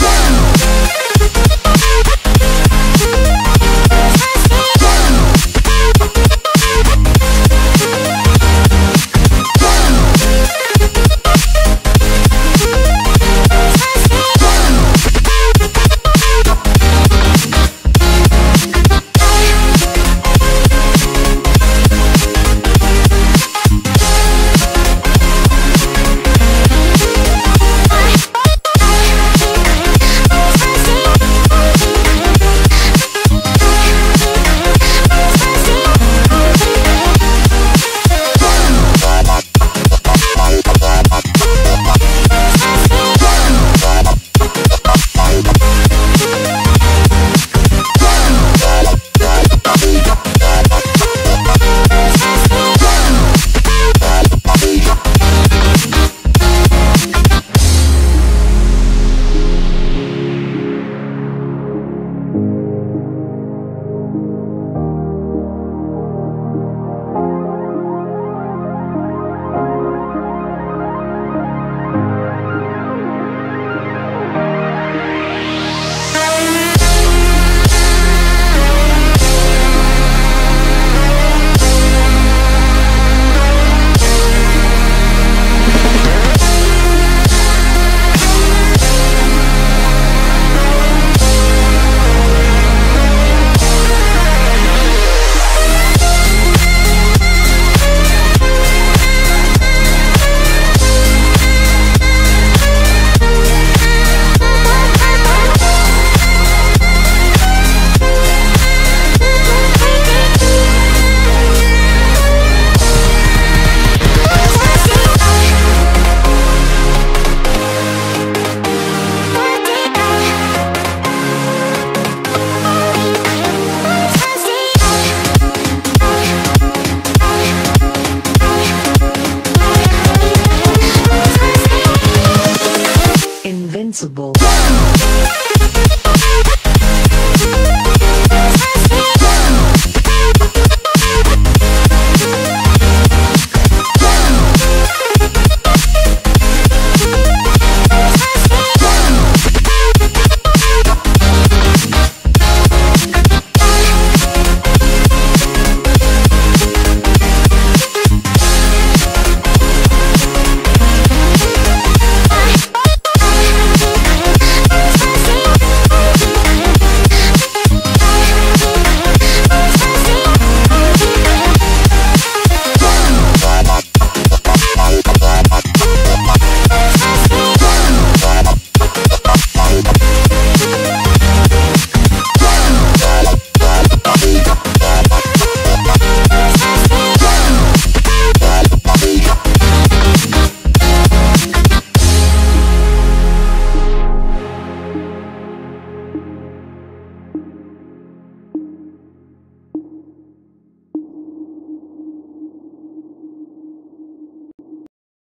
One.